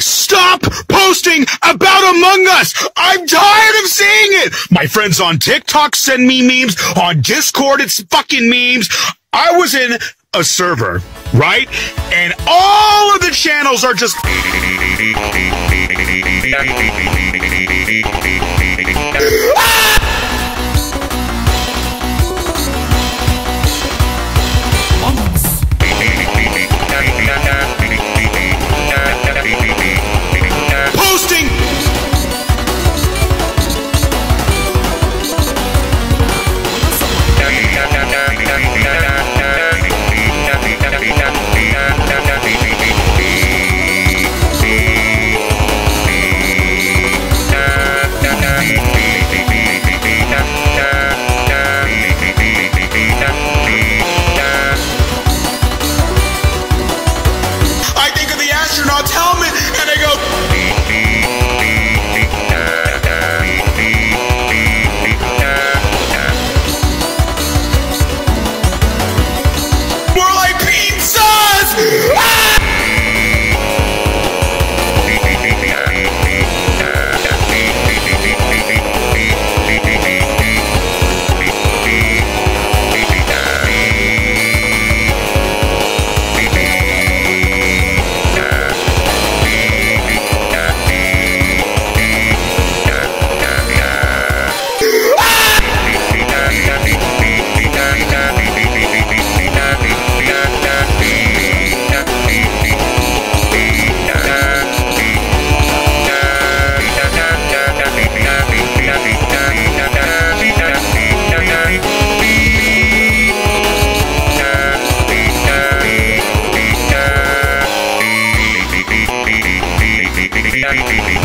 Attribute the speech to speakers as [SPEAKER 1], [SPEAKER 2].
[SPEAKER 1] Stop posting about Among Us. I'm tired of seeing it. My friends on TikTok send me memes. On Discord, it's fucking memes. I was in a server, right? And all of the channels are just. Oh, my God.